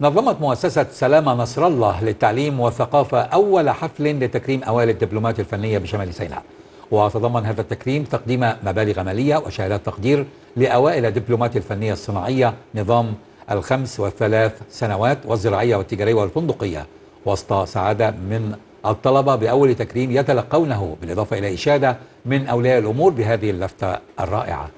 نظمت مؤسسة سلامة نصر الله للتعليم والثقافة أول حفل لتكريم أوائل الدبلومات الفنية بشمال سيناء. وتضمن هذا التكريم تقديم مبالغ مالية وشهادات تقدير لأوائل الدبلومات الفنية الصناعية نظام الخمس والثلاث سنوات والزراعية والتجارية والفندقية. وسط سعادة من الطلبة بأول تكريم يتلقونه بالإضافة إلى إشادة من أولياء الأمور بهذه اللفتة الرائعة.